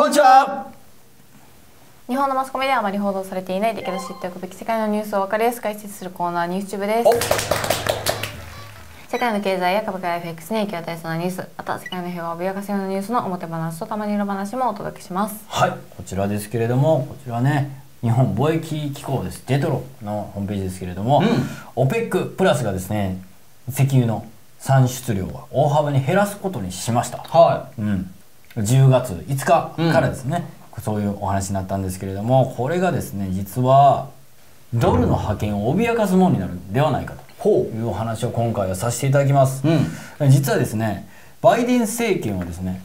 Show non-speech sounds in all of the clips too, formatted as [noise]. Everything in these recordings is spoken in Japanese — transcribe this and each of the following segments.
こんにちは。日本のマスコミではあまり報道されていないだけど知っておくべき世界のニュースを分かりやすく解説するコーナーニュースチューブです。世界の経済や株価や FX に影響を与えそうなニュースまた世界の平和を脅かすようなニュースの表話とたまに裏話もお届けします。はい。こちらですけれどもこちらね日本貿易機構です。ジェトロのホームページですけれども、うん、OPEC プラスがですね石油の産出量は大幅に減らすことにしました。はい、うん、10月5日からですね、うん、そういうお話になったんですけれどもこれがですね実はドルの覇権を脅かすものになるんではないかと。いうお話を今回はさせていただきます、うん、実はですねバイデン政権はですね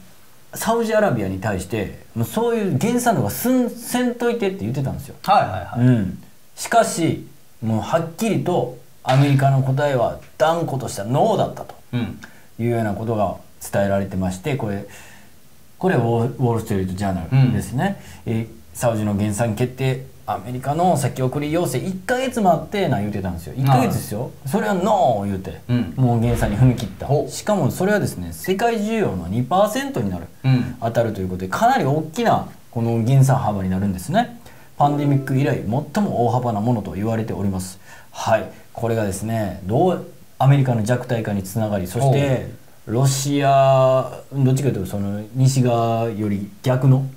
サウジアラビアに対してもうそういう原産度がすんせんといてって言ってたんですよ。はいはいはい。うん、しかしもうはっきりとアメリカの答えは断固としたノーだったというようなことが伝えられてましてこれこれウォール・ストリート・ジャーナルですね、うん、えサウジの減産決定アメリカの先送り要請。1か月待ってな言うてたんですよ。1か月ですよ。それはノー言うて、うん、もう減産に踏み切った。しかもそれはですね世界需要の2%になる、うん、当たるということでかなり大きなこの減産幅になるんですね。パンデミック以来最も大幅なものと言われております。はい。これがですねどうアメリカの弱体化につながりそしてロシアどっちかというとその西側より逆の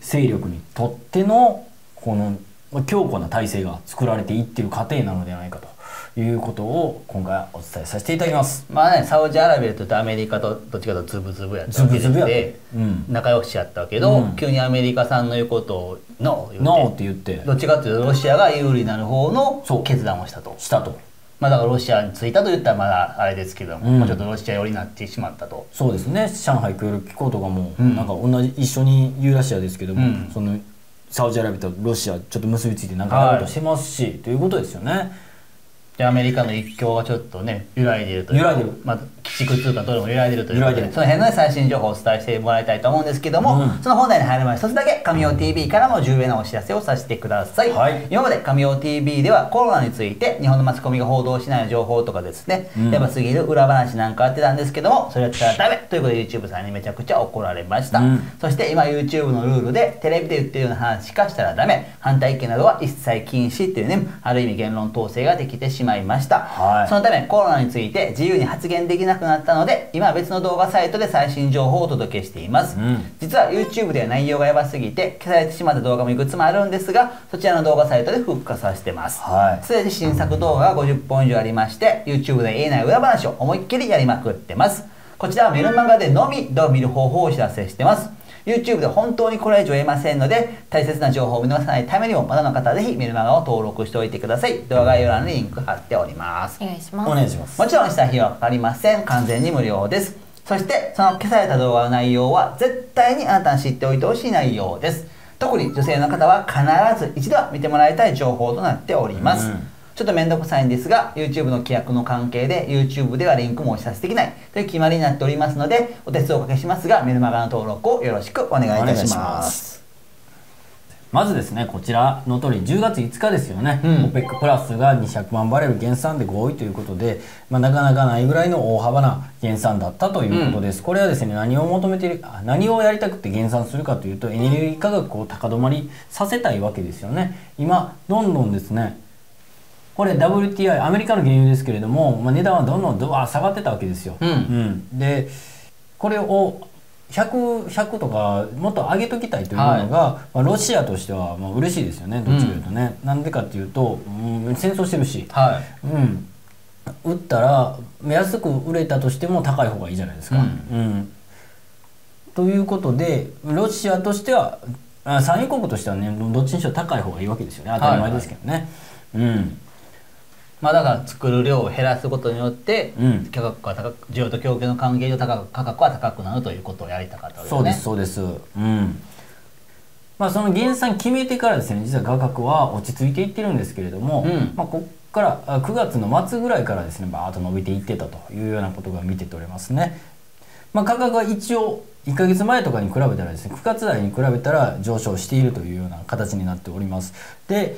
勢力にとってのこの強固な体制が作られていってる過程なのではないかということを今回はお伝えさせていただきます。まあね、サウジアラビアとアメリカとどっちかとズブズブやったわけで、うん、仲良しやったけど、うん、急にアメリカさんの言うことをノーノーって言って。どっちかというとロシアが有利になる方の決断をしたと。したと。まあだからロシアについたと言ったらまだあれですけども、うん、もうちょっとロシア寄りになってしまったと。そうですね。上海協力機構とかも、なんか同じ一緒にユーラシアですけども、そのサウジアラビアとロシアちょっと結びついてなんかやろうとしてますし、はい、ということですよね。でアメリカの一強がちょっとね揺らいでいるという揺らいでる、まあ、基地通貨どれも揺らいでいるということでその辺の最新情報をお伝えしてもらいたいと思うんですけども、うん、その本題に入る前に一つだけ神尾 TV からも重要なお知らせをさせてください、はい、今まで神尾 TV ではコロナについて日本のマスコミが報道しない情報とかですね、うん、やばすぎる裏話なんかあってたんですけどもそれやったらダメということで YouTube さんにめちゃくちゃ怒られました、うん、そして今 YouTube のルールでテレビで言ってるような話しかしたらダメ。反対意見などは一切禁止っていうねある意味言論統制ができてしまいました。はい、そのためコロナについて自由に発言できなくなったので今は別の動画サイトで最新情報をお届けしています、うん、実は YouTube では内容がやばすぎて消されてしまった動画もいくつもあるんですがそちらの動画サイトで復活させてます。すで、はい、に新作動画が50本以上ありまして YouTube で言えない裏話を思いっきりやりまくってます。こちらはメルマガでのみ動画見る方法をお知らせしてます YouTube で本当にこれ以上得ませんので、大切な情報を見逃さないためにも、まだの方はぜひメルマガを登録しておいてください。動画概要欄にリンク貼っております。お願いします。お願いします。もちろんした費用はかかりません。完全に無料です。そして、その消された動画の内容は絶対にあなたに知っておいてほしい内容です。特に女性の方は必ず一度は見てもらいたい情報となっております。うんちょっとめんどくさいんですが、YouTube の規約の関係で YouTube ではリンクもお知らせできないという決まりになっておりますので、お手数をおかけしますが、メルマガの登録をよろしくお願いいたします。まずですね、こちらの通り、10月5日ですよね、うん、OPEC プラスが200万バレル減産で合意ということで、まあ、なかなかないぐらいの大幅な減産だったということです。うん、これはですね、何を求めている、何をやりたくて減産するかというと、エネルギー価格を高止まりさせたいわけですよね。今、どんどんですね、これ WTI アメリカの原油ですけれども、まあ、値段はどんどんどわ下がってたわけですよ。うん、うん、でこれを 100, 100とかもっと上げときたいというのが、はい、まあ、ロシアとしてはまあ嬉しいですよね。どっちかというとね。な、うん。でかっていうと、うん、戦争してるし、はい、うん、売ったら安く売れたとしても高い方がいいじゃないですか。うん、うん、ということでロシアとしては産油国としてはねどっちにしろ高い方がいいわけですよね。当たり前ですけどね。はいはい、うんまあ、だから作る量を減らすことによって、うん、価格は高く需要と供給の関係上高価格は高くなるということをやりたかったですね。そうですそうです。うんまあ、その減産決めてからですね実は価格は落ち着いていってるんですけれども、うん、まあ、ここから9月の末ぐらいからですねバーッと伸びていってたというようなことが見て取れますね。まあ、価格は一応1か月前とかに比べたらですね9月台に比べたら上昇しているというような形になっております。で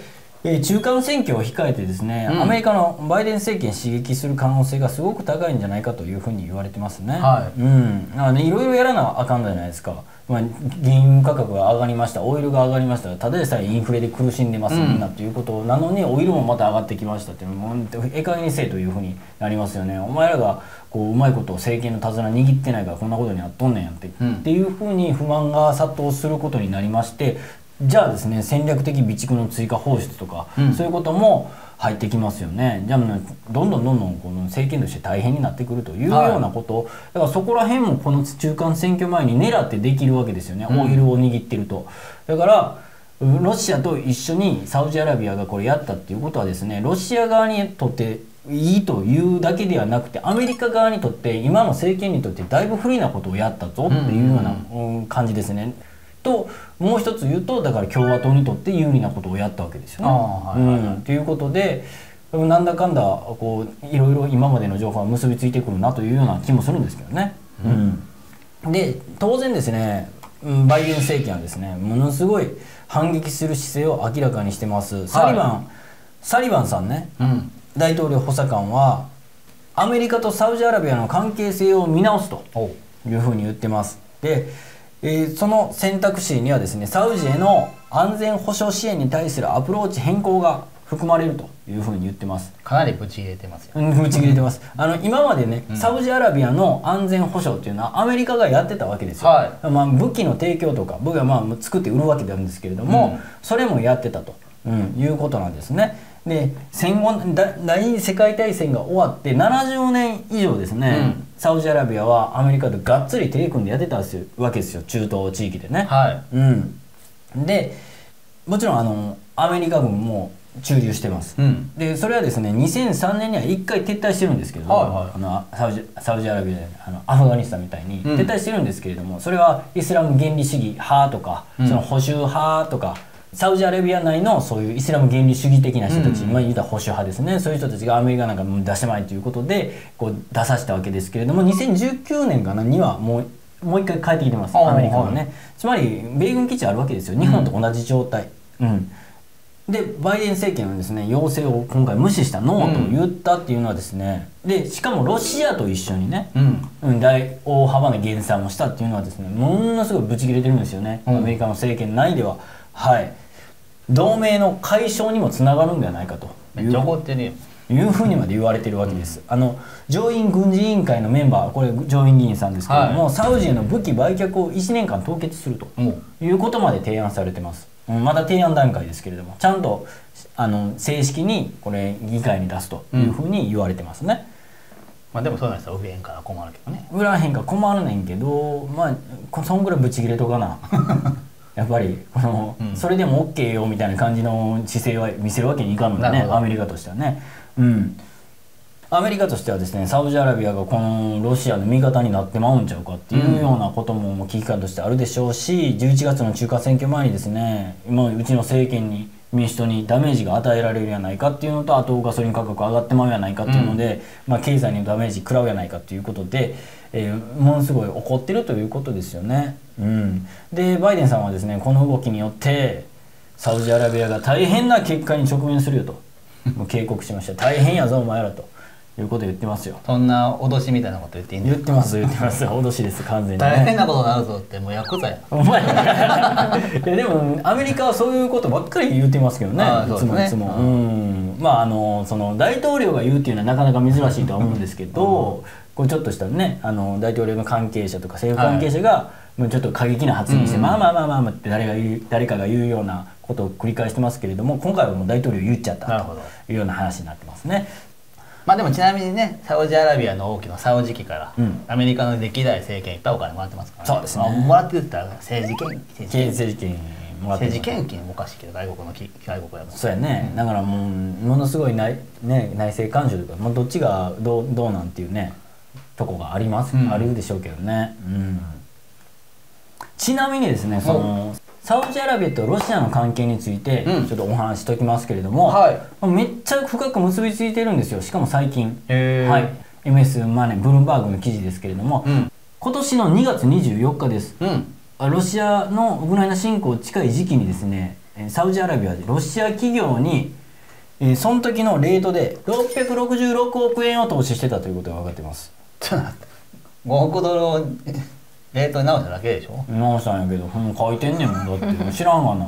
え中間選挙を控えてですね、うん、アメリカのバイデン政権刺激する可能性がすごく高いんじゃないかというふうに言われてますね。はい、うん、あのいろいろやらなあかんじゃないですか。まあ、原油価格が上がりましたオイルが上がりました。ただでさえインフレで苦しんでます、みんなということなのにオイルもまた上がってきましたっていうもうええ加減にせえというふうになりますよね。お前らがこううまいこと政権の手綱握ってないからこんなことになっとんねんやって、うん、っていうふうに不満が殺到することになりましてじゃあですね戦略的備蓄の追加放出とか、うん、そういうことも入ってきますよね。じゃあどんどんどんどんこの政権として大変になってくるというようなこと、はい、だからそこら辺もこの中間選挙前に狙ってできるわけですよね、うん、オイルを握ってると。だからロシアと一緒にサウジアラビアがこれやったっていうことはですねロシア側にとっていいというだけではなくてアメリカ側にとって今の政権にとってだいぶ不利なことをやったぞっていうような感じですね。ともう一つ言うとだから共和党にとって有利なことをやったわけですよね。はいはいはい、うん、ということでなんだかんだこういろいろ今までの情報は結びついてくるなというような気もするんですけどね。うん、うん、で当然ですねバイデン政権はですねものすごい反撃する姿勢を明らかにしてます。サリバン、はい、サリバンさんね、うん、大統領補佐官はアメリカとサウジアラビアの関係性を見直すというふうに言ってます。でえー、その選択肢にはですねサウジへの安全保障支援に対するアプローチ変更が含まれるというふうに言ってます。かなりブチ切れてますよ、ね、ブチ切れてます。あの今までね、うん、サウジアラビアの安全保障っていうのはアメリカがやってたわけですよ、はい、まあ、武器の提供とか武器はまあ作って売るわけなんですけれども、うん、それもやってたと、うん、いうことなんですねで戦後第二次世界大戦が終わって70年以上ですね、うん、サウジアラビアはアメリカとがっつり手組んでやってたわけですよ中東地域でね。はい、うん、でもちろんあのアメリカ軍も駐留してます、うん、でそれはですね2003年には1回撤退してるんですけれども、はいはい、あのサウジサウジアラビアあのアフガニスタンみたいに撤退してるんですけれども、それはイスラム原理主義派とか、その保守派とかサウジアラビア内のそういうイスラム原理主義的な人たち、うん、まあ言うたら保守派ですね。そういう人たちがアメリカなんか出してまいということでこう出させたわけですけれども2019年かなにはもうもう一回帰ってきてますアメリカはね、はい、つまり米軍基地あるわけですよ。日本と同じ状態、うん、うん。でバイデン政権はですね要請を今回無視したノーと言ったっていうのはですね、うん、でしかもロシアと一緒にね、うん、大大幅な減産をしたっていうのはですねものすごいブチ切れてるんですよね、うん、アメリカの政権内では。はい同盟の解消にもつながるんではないかと。めっちゃ怒ってねいうふうにまで言われてるわけです、うん、あの上院軍事委員会のメンバーこれ上院議員さんですけれども、はい、サウジへの武器売却を1年間凍結するということまで提案されてます、うん、まだ提案段階ですけれどもちゃんとあの正式にこれ議会に出すというふうに言われてますね、まあでもそうなんですよ。売れへんから困るけどね。売らへんから困るねんけどまあそんぐらいブチ切れとかな [laughs] やっぱりこの、うん、それでも OK よみたいな感じの姿勢は見せるわけにいかんのでねアメリカとしてはね。うん。アメリカとしてはですねサウジアラビアがこのロシアの味方になってまうんちゃうかっていうようなことも危機感としてあるでしょうし11月の中間選挙前にですね今うちの政権に民主党にダメージが与えられるやないかっていうのとあとガソリン価格上がってまうやないかっていうので、うん、まあ、経済にダメージ食らうやないかっていうことで、えー、ものすごい怒ってるということですよね。うん、でバイデンさんはですねこの動きによってサウジアラビアが大変な結果に直面するよと。[laughs] 警告しました。大変やぞお前らと。いうこと言ってますよ。そんな脅しみたいなこと言っていいんですか言ってます言ってます。[laughs] 脅しです完全に、ね、大変なことになるぞってもうヤクザや。お前 [laughs] でもアメリカはそういうことばっかり言ってますけどねいつもいつも、うん。まああのその大統領が言うっていうのはなかなか珍しいとは思うんですけど、こうちょっとしたねあの大統領の関係者とか政府関係者が、はい、もうちょっと過激な発言して、うん、まあまあまあまあまあって誰が言う誰かが言うようなことを繰り返してますけれども今回はもう大統領言っちゃったというような話になってますね。まあでもちなみにねサウジアラビアの王家のサウジ期から、うん、アメリカの歴代政権いっぱいお金もらってますから、ね、そうですね、もらってたら政治権政治権政治献金おかしいけど外国の外国やもそうやね、うん、だからもうものすごい内,、ね、内政干渉というか、まあ、どっちがどうどうなんていうねとこがあります、うん、あるでしょうけどね、うん、ちなみにですねその、サウジアラビアとロシアの関係についてちょっとお話しときますけれども、はい、めっちゃ深く結びついてるんですよしかも最近、はい、MS マネー。ブルームバーグの記事ですけれども、うん、今年の2月24日です、うん、ロシアのウクライナ侵攻近い時期にですねサウジアラビアでロシア企業にえー、その時のレートで666億円を投資してたということが分かってますちょっと待って。5億ドルをレートに直しただけでしょ？直したんやけど、うん、書いてんねんもん。だって知らんがな。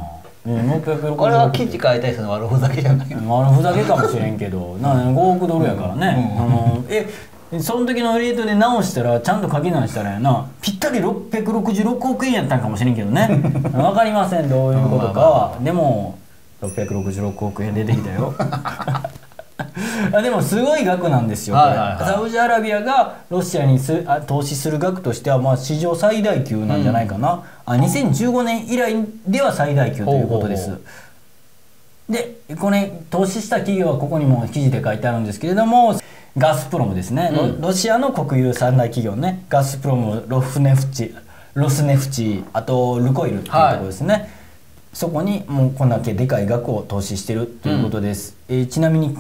これは記事書いた人の悪ふざけじゃない悪ふざけかもしれんけど。な5億ドルやからね、うん、あのえその時のレートで直したらちゃんと書き直したらやな。ぴったり666億円やったんかもしれんけどね。[laughs] 分かりません。どういうことか。はでも666億円出てきたよ [laughs] あでもすごい額なんですよ、はいはいはい、サウジアラビアがロシアにすあ投資する額としてはまあ史上最大級なんじゃないかな、うん、あ2015年以来では最大級ということです。でこれ投資した企業はここにも記事で書いてあるんですけれどもガスプロムですね、うん、ロシアの国有三大企業ね。ガスプロムロフネフチロスネフチあとルコイルっていうところですね、はい、そこにもうこんだけでかい額を投資してるということです、うん、えー、ちなみに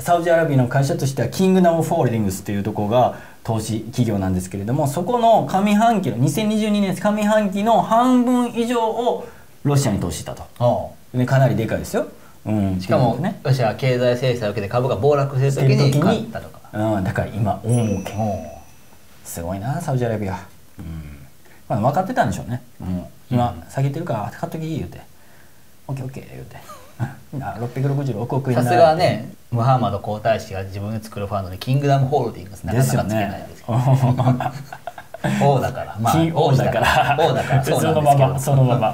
サウジアラビアの会社としてはキングダム・ホールディングスというところが投資企業なんですけれどもそこの上半期の2022年上半期の半分以上をロシアに投資したと、ね、かなりでかいですよ、うん、しかも、ね、ロシアは経済制裁を受けて株が暴落する時に買ったとか、うん、だから今大儲け。すごいなサウジアラビア、うん。まあ、分かってたんでしょうね、うん、今下げてるから買っとき言うて。OKOK 言うて。[laughs] 666億円さすがねムハンマド皇太子が自分で作るファンドにキングダムホールディングスなかなかつけないですよ、ね、王だから、まあ、王だから。王だから。[laughs] そのままそのまま、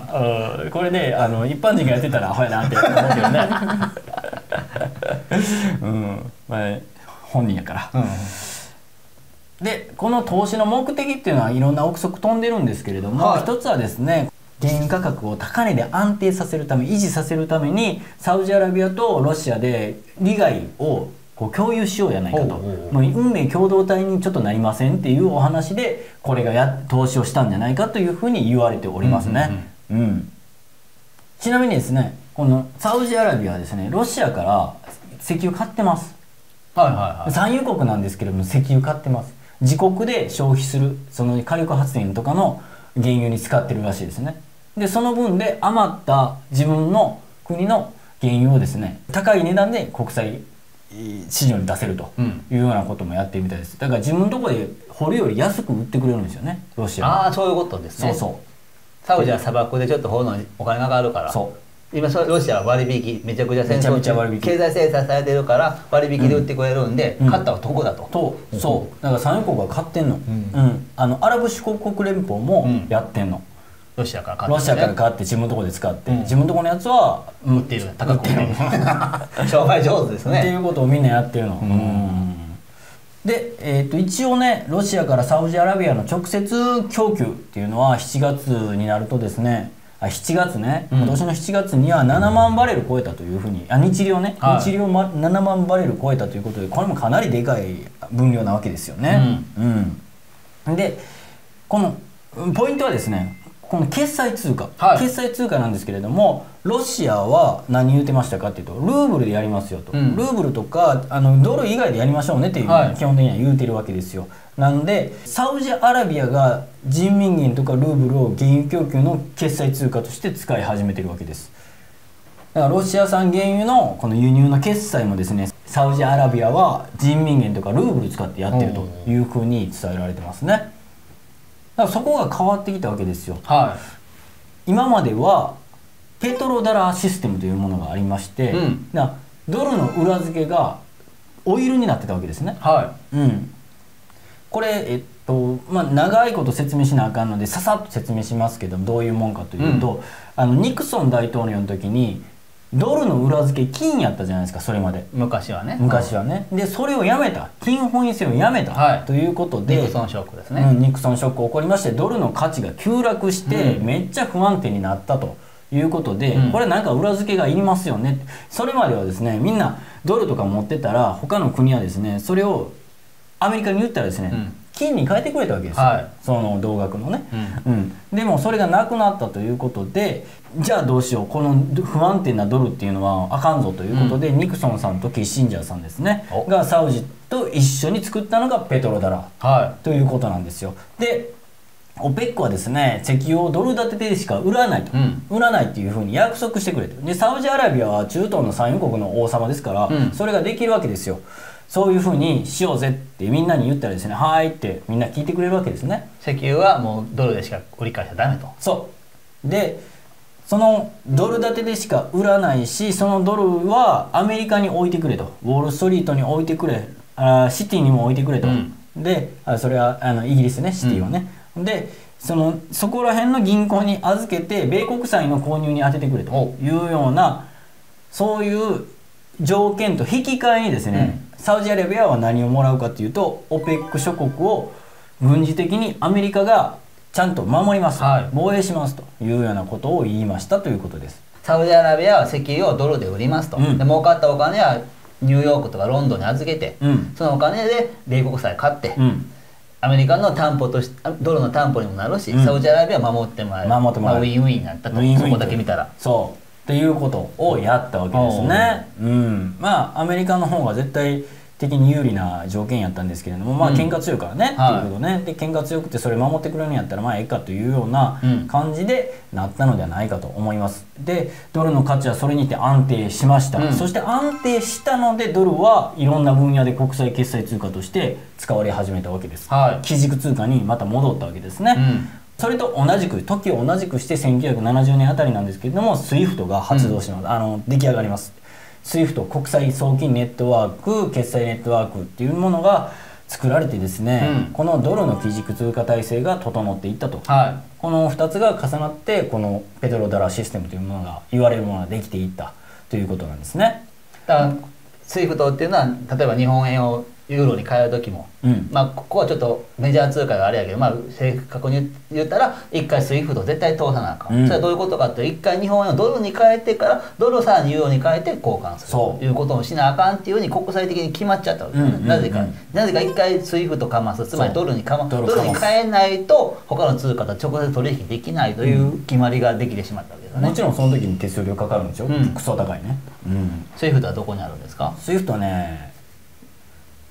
うん、これねあの一般人がやってたらアホやなって思うけどね。[laughs] うん。まあ本人やから、うん。でこの投資の目的っていうのはいろんな憶測飛んでるんですけれども、はい、一つはですね原油価格を高値で安定させるため維持させるためにサウジアラビアとロシアで利害をこう共有しようやないかともう運命共同体にちょっとなりませんっていうお話でこれがや投資をしたんじゃないかというふうに言われておりますね。うん、うんうん、ちなみにですねこのサウジアラビアはですねロシアから石油買ってます。はいはいはい、産油国なんですけれども石油買ってます。自国で消費するその火力発電とかの原油に使ってるらしいですね。でその分で余った自分の国の原油をですね高い値段で国際市場に出せるというようなこともやってるみたいです。だから自分のところで掘るより安く売ってくれるんですよねロシアああそういうことですね。そうそう。サウジは砂漠でちょっと掘るのにお金がかかるから。そう。今ロシアは割引めちゃくちゃ戦争中経済制裁されてるから割引で売ってくれるんで、うん、買ったは得だと、とそう。だから産油国が買ってんの,、うん。あのアラブ首長国連邦もやってんの、ロシアから買って、ロシアから買って自分のところで使って、うん、自分のところのやつは売ってる高く売ってる商売上手ですね。っていうことをみんなやってるの、うん、で、えー、と一応ねロシアからサウジアラビアの直接供給っていうのは7月になるとですねあ7月ね、今年の7月には7万バレル超えたというふうにあ日量ね、はい、日量7万バレル超えたということでこれもかなりでかい分量なわけですよね。うん、うん、でこのポイントはですねこの決済通貨、はい、決済通貨なんですけれどもロシアは何言ってましたかっていうとルーブルでやりますよと、うん、ルーブルとかあのドル以外でやりましょうねっていう、はい、基本的には言うてるわけですよ。なんでサウジアラビアが人民元とかルーブルを原油供給の決済通貨として使い始めてるわけです。だからロシア産原油のこの輸入の決済もですねサウジアラビアは人民元とかルーブル使ってやってるというふうに伝えられてますね、だからそこが変わってきたわけですよ、はい、今まではペトロダラーシステムというものがありまして、うん、ドルの裏付けがオイルになってたわけですね、はい、うん、これえっとまあ長いこと説明しなあかんのでささっと説明しますけどどういうもんかというと、うん、あのニクソン大統領の時にドルの裏付け金やったじゃないですかそれまで。昔はね。昔はね。でそれをやめた。金本位制をやめた、はい、ということで。ニクソンショックですね、うん、ニクソンショック起こりましてドルの価値が急落して、めっちゃ不安定になったと。いうことで、うん、これなんか裏付けがいりますよね。それまではですねみんなドルとか持ってたら他の国はですねそれをアメリカに言ったらですね、うん金に変えてくれたわけですよ、はい、その同額のね、うん、うん、でもそれがなくなったということでじゃあどうしよう。この不安定なドルっていうのはあかんぞということで、うん、ニクソンさんとキッシンジャーさんですね。がサウジと一緒に作ったのがペトロダラ、はい、ということなんですよ。でオペックはですね石油をドル建てでしか売らないと、うん、売らないっていうふうに約束してくれてでサウジアラビアは中東の産油国の王様ですから、うん、それができるわけですよそういうふうにしようぜってみんなに言ったらですねはいってみんな聞いてくれるわけですね。石油はもうドルでしか売り買いしちゃダメと。そう。でそのドル建てでしか売らないしそのドルはアメリカに置いてくれと。ウォール・ストリートに置いてくれあシティにも置いてくれと、うん、であそれはあのイギリスねシティをね、うん、でそのそこら辺の銀行に預けて米国債の購入に充ててくれというようなそういう条件と引き換えにですね、うん、サウジアラビアは何をもらうかというと OPEC 諸国を軍事的にアメリカがちゃんと守ります、はい、防衛しますというようなことを言いましたということです。サウジアラビアは石油をドルで売りますと、うん、で儲かったお金はニューヨークとかロンドンに預けて、うん、そのお金で米国債買って、うん、アメリカの担保としてドルの担保にもなるし、サウジアラビアは守ってもらえる。守ってもらえる、まあ、ウィンウィンになったと。そこだけ見たら。そうっていうことをやったわけですね。うん、まあアメリカの方が絶対的に有利な条件やったんですけれども、まあ喧嘩強いからね、っていうことね。で喧嘩強くてそれ守ってくれるんやったらまあええかというような感じでなったのではないかと思います。でドルの価値はそれにて安定しました、うん、そして安定したのでドルはいろんな分野で国際決済通貨として使われ始めたわけです、はい、基軸通貨にまた戻ったわけですね、うんそれと同じく時を同じくして1970年あたりなんですけれども SWIFT が発動します、うん、あの出来上がります。SWIFT 国際送金ネットワーク決済ネットワークっていうものが作られてですね、うん、このドルの基軸通貨体制が整っていったと、はい、この2つが重なってこのペトロダラーシステムというものが言われるものができていったということなんですね。だから SWIFT っていうのは例えば日本円をユーロに変える時も、うん、まあここはちょっとメジャー通貨があれやけど、まあ、正確に言ったら一回 SWIFT 絶対通さなあかん、うん、それはどういうことかって一回日本円をドルに変えてからドルをさらにユーロに変えて交換する。ということをしなあかんっていうふうに国際的に決まっちゃったわけですね、なぜか。なぜか一回 SWIFT かます。つまりドルにかまドルに変えないと他の通貨と直接取引できないという決まりができてしまったわけですね、もちろんその時に手数料かかるんでしょ、うん、クソ高いね、うん、 SWIFT はどこにあるんですか？ SWIFT はね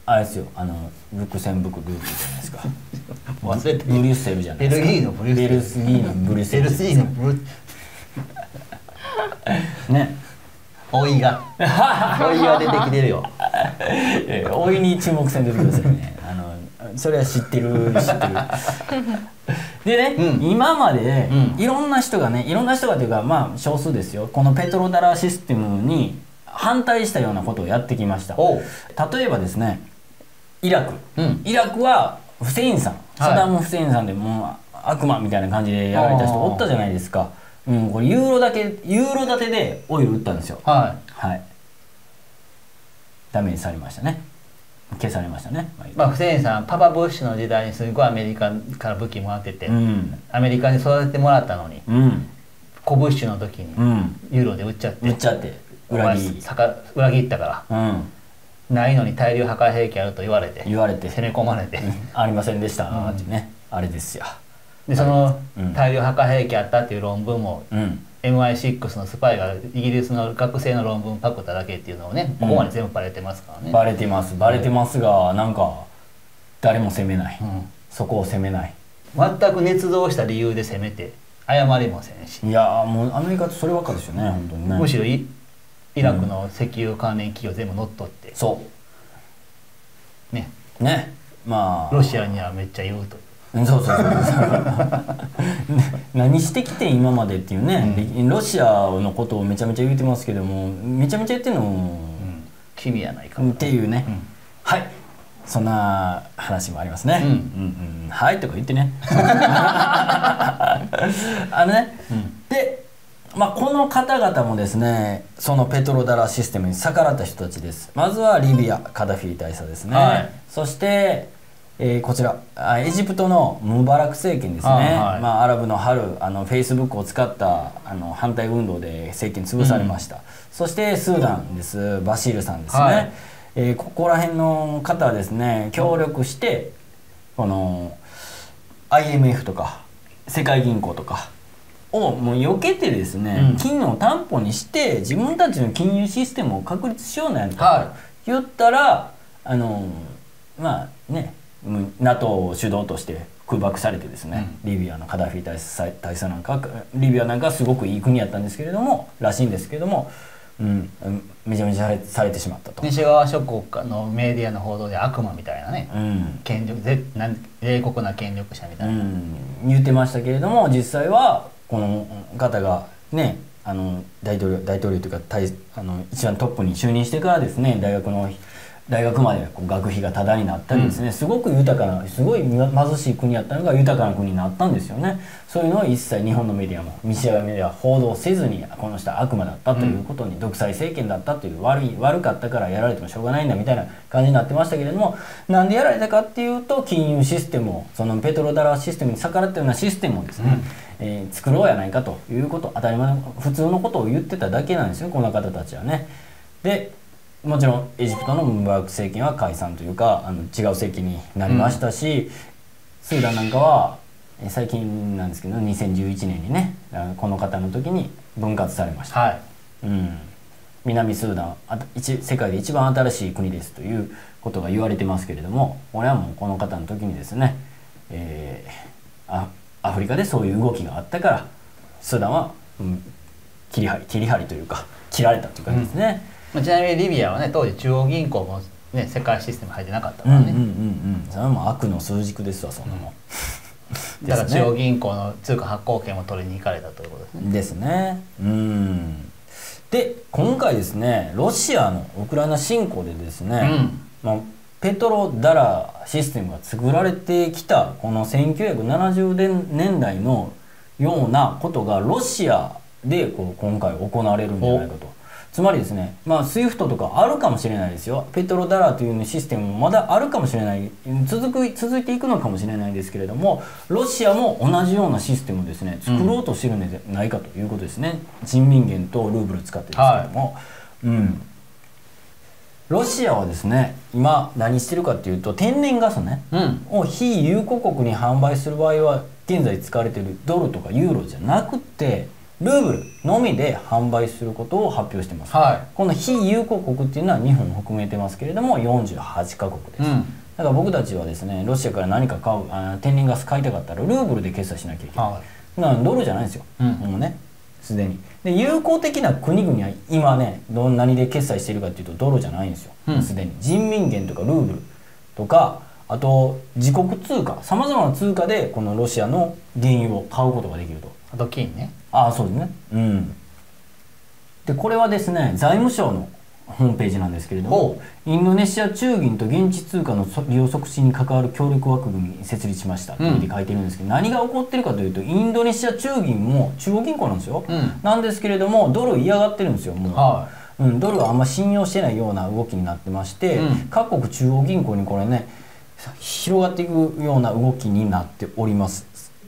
あれですよあのルクセンブクループじゃないですか。[laughs] 忘れてブリュッセルじゃないですか。ベルギーのブリュッセル。ベルギーのブリュッセル。ベルギーのブリュッセル。ね。老いが。老いが出てきてるよ。[laughs] 老いに注目せんでくださいね。[laughs] あのそれは知ってる知ってる。でね、うん、今まで、いろんな人がねいろんな人がというかまあ少数ですよ。このペトロダラーシステムに反対したようなことをやってきました。例えばですねイラク、うん、イラクはフセインさん、サダム・フセインさんでもう悪魔みたいな感じでやられた人おったじゃないですか、うん、これユーロだけユーロ建てでオイル売ったんですよ。はい、はい、ダメにされましたね。消されましたね、まあ、フセインさんパパ・ブッシュの時代にすごいアメリカから武器もらってて、うん、アメリカに育ててもらったのに、うん、コブッシュの時にユーロで売っちゃって、売っちゃって裏切裏切ったから、うんないのに大量破壊兵器あると言われて言われて。攻め込まれて、ありませんでした。ってね、あれですよ。でその大量破壊兵器あったっていう論文も、うん、MI6 のスパイがイギリスの学生の論文パクっただけっていうのをねここまで全部バレてますからね、バレてます。バレてますがなんか誰も責めない、うん、そこを責めない。全く捏造した理由で責めて謝りもせんし。いやもうアメリカってそればっかですよね本当にね。むしろいイラクの石油関連企業全部乗っ取って、そう。ね。ね。まあ。ロシアにはめっちゃ言うと。そうそうそう [laughs] 何してきて今までっていうね、うん、ロシアのことをめちゃめちゃ言ってますけどもめちゃめちゃ言ってるのも、うん、君やないかっていうね、うん、はい。そんな話もありますね。うん、うんうんはい。とか言ってね。[laughs] あのね、でまあ、この方々もですねそのペトロダラシステムに逆らった人たちです。まずはリビアカダフィ大佐ですね、はい、そして、えー、こちらエジプトのムバラク政権ですね、はい、まあ、アラブの春あのフェイスブックを使ったあの反対運動で政権潰されました、うん、そしてスーダンです。バシールさんですね、はい、えー、ここら辺の方はですね協力してこの IMF とか世界銀行とかをもう避けてですね、うん、金を担保にして自分たちの金融システムを確立しようなんかと言ったら、あのまあね NATO を主導として空爆されてですね、うん、リビアのカダフィ大佐なんかリビアなんかすごくいい国やったんですけれどもらしいんですけれども、うん、めちゃめちゃされてしまったと。西側諸国のメディアの報道で悪魔みたいなね、うん、権力ぜなん冷酷な権力者みたいな、うん、言ってましたけれども実際はこの方がねあの大統領大統領というかあの一番トップに就任してからですね大学の大学までこう学費がタダになったりですね、うん、すごく豊かなすごい貧しい国やったのが豊かな国になったんですよね。そういうのを一切日本のメディアも西側メディアは報道せずにこの人は悪魔だったということに、うん、独裁政権だったという悪い悪かったからやられてもしょうがないんだみたいな感じになってましたけれどもなんでやられたかっていうと金融システムをそのペトロダラシステムに逆らったようなシステムをですね、うん、えー、作ろうやないかということ当たり前の普通のことを言ってただけなんですよこの方たちはね。でもちろんエジプトのムバラク政権は解散というかあの違う政権になりましたし、うん、スーダンなんかは最近なんですけど2011年にねこの方の時に分割されました、はい、うん、南スーダン世界で一番新しい国ですということが言われてますけれども俺はもうこの方の時にですね、えー、アフリカでそういう動きがあったからスーダンは、うん、切り張り切り張りというか切られたという感じですね。うん。ちなみにリビアはね当時中央銀行もね世界システム入ってなかったからね。うんうんうん、うん、それはもう悪の数軸ですわそんなもん、うん、だから中央銀行の通貨発行権を取りに行かれたということですね。ですね。うん。で今回ですねロシアのウクライナ侵攻でですね、うん、まあ、ペトロダラシステムが作られてきたこの1970年代のようなことがロシアでこう今回行われるんじゃないかと。つまりですね、まあ、SWIFT とかあるかもしれないですよ。ペトロダラーというシステムもまだあるかもしれない、続く、続いていくのかもしれないですけれども、ロシアも同じようなシステムをですね、作ろうとしてるんじゃないかということですね。うん、人民元とルーブル使ってですけれども、はい、うん。ロシアはですね今何してるかっていうと天然ガスね、うん、を非友好国に販売する場合は現在使われているドルとかユーロじゃなくてルーブルのみで販売することを発表してます、はい、この非友好国っていうのは日本を含めてますけれども48カ国です、うん、だから僕たちはですねロシアから何か買うあ天然ガス買いたかったらルーブルで決済しなきゃいけない、はい、なドルじゃないんですよ、うん、もうねすでにで友好的な国々は今ねどん何で決済してるかっていうとドルじゃないんですよ。すで、に。人民元とかルーブルとかあと自国通貨さまざまな通貨でこのロシアの原油を買うことができると。あと金ね。ああそうですね。うん。でこれはですね財務省のホームページなんですけれどもインドネシア中銀と現地通貨の利用促進に関わる協力枠組み設立しました。って書いてるんですけど、うん、何が起こってるかというとインドネシア中銀も中央銀行なんですよ、うん、なんですけれどもドル嫌がってるんですよもう、はい、うん、ドルはあんま信用してないような動きになってまして、うん、各国中央銀行にこれね広がっていくような動きになっております。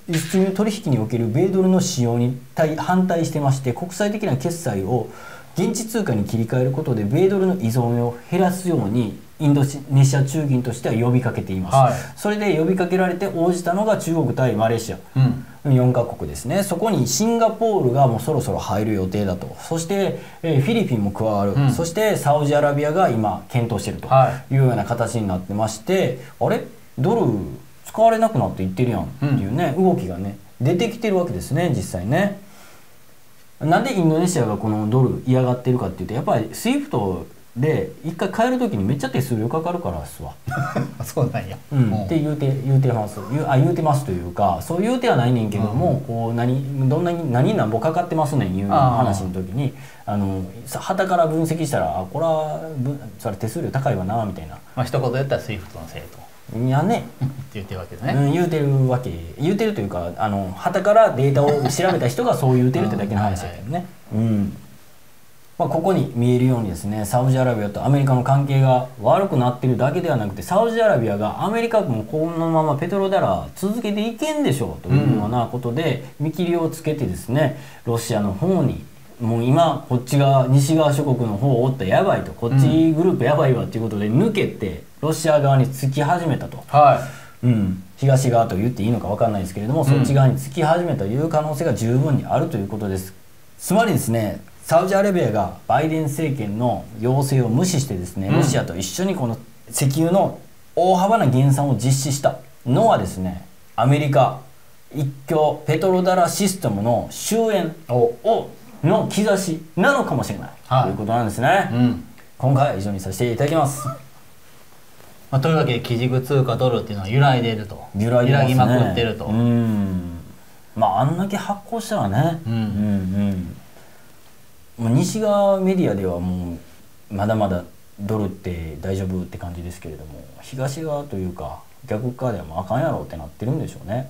輸出取引における米ドルの使用に対反対してまして国際的な決済を現地通貨に切り替えることで米ドルの依存を減らすようにインドネシア中銀としては呼びかけています、はい、それで呼びかけられて応じたのが中国対マレーシア、うん、4カ国ですね。そこにシンガポールがもうそろそろ入る予定だと。そして、えー、フィリピンも加わる、うん、そしてサウジアラビアが今検討しているというような形になってまして、あれ？ドル使われなくなっていってるやんっていうね、うん、動きがね出てきてるわけですね実際ね。なんでインドネシアがこのドル嫌がってるかっていうとやっぱり SWIFT で一回変える時にめっちゃ手数料かかるからですわ。[laughs] そうなんや、うん、って言うて言うてます。言うあ言うてますというかそう言うてはないねんけども、うん、こう何どんなに何なんぼかかってますねんいう話の時に。あの旗から分析したらあこれはそれ手数料高いわなみたいな。まあ一言言ったら SWIFT のせいと。いやね。言ってるわけですね、うん、言うてるわけ。言うてるというかあの旗からデータを調べた人がそう言うてるってだけの話だけどね、はいはい、うん。まあ、ここに見えるようにですねサウジアラビアとアメリカの関係が悪くなってるだけではなくてサウジアラビアがアメリカもこのままペトロダラ続けていけんでしょうというようなことで見切りをつけてですねロシアの方にもう今こっち側西側諸国の方を追ったやばいとこっちグループやばいわっていうことで抜けてロシア側につき始めたと、はい、うん、東側と言っていいのか分かんないですけれども、うん、そっち側につき始めたという可能性が十分にあるということです。つまりですねサウジアラビアがバイデン政権の要請を無視してですね、ロシアと一緒にこの石油の大幅な減産を実施したのはですねアメリカ一強ペトロダラシステムの終焉をの兆しなのかもしれない、はい、ということなんですね、うん、今回は以上にさせていただきますまあ、というわけで基軸通貨ドルっていうのは揺らいでいると。揺ら,、ね、揺らぎまくってると。うん。まああんだけ発行したらね。うん。うんうん。西側メディアではもうまだまだドルって大丈夫って感じですけれども東側というか逆側ではもうあかんやろってなってるんでしょうね。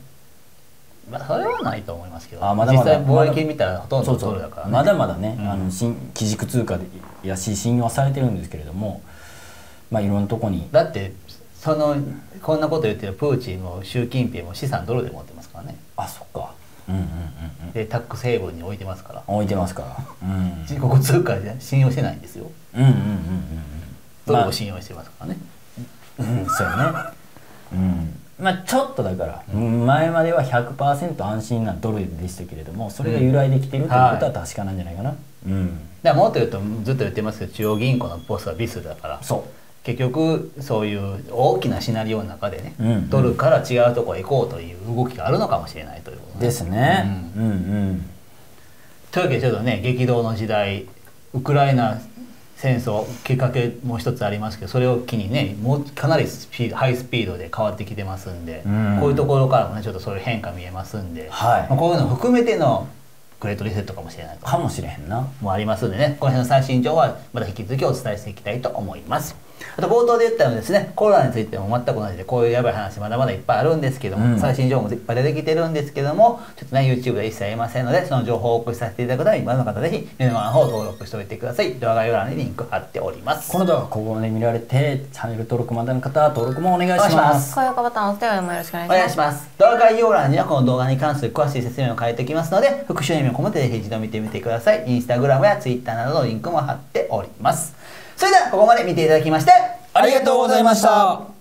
まあそれはないと思いますけど。あまだまだ。貿易見たらほとんどドルだから、ね、まだまだね、うん、あの新基軸通貨でやし信用されてるんですけれどもまあいろんなとこに。だってそのこんなこと言ってるプーチンも習近平も資産ドルで持ってますからね。あそっか。うんうんうんうん。でタックスヘイブンに置いてますから。置いてますから、うん、自国通貨で信用してないんですよ。うんうんうんうんドルを信用してますからね、まあ、うんそうよね。うん。まあちょっとだから、うん、前までは100%安心なドルでしたけれどもそれが由来できているということは確かなんじゃないかな、うん、うん、だからもっと言うとずっと言ってますけど中央銀行のボスはビスだから。そう結局そういう大きなシナリオの中でね、うんうん、ドルから違うところへ行こうという動きがあるのかもしれないということです。ね。うん、うん。うんというわけでちょっとね激動の時代ウクライナ戦争きっかけも一つありますけどそれを機にねもうかなりスピードハイスピードで変わってきてますんで、うん、こういうところからもねちょっとそういう変化見えますんで、はい。まあ、こういうの含めてのグレートリセットかもしれないかもしれへんな。もありますんでね。この辺の最新情報はまた引き続きお伝えしていきたいと思います。あと冒頭で言ったようにですねコロナについても全く同じでこういうやばい話まだまだいっぱいあるんですけども、うん、最新情報もいっぱい出てきてるんですけどもちょっとね YouTube で一切ありませんのでその情報をお送りさせていただくために今の方ぜひメルマガの方を登録しておいてください。動画概要欄にリンク貼っております。この動画ここで見られてチャンネル登録まだの方は登録もお願いします。高評価ボタンを押してもよろしくお願いします。お願いします。動画概要欄にはこの動画に関する詳しい説明を書いておきますので復習の意味を込めてぜひ一度見てみてください。インスタグラムやツイッターなどのリンクも貼っておりますそれではここまで見ていただきましてありがとうございました。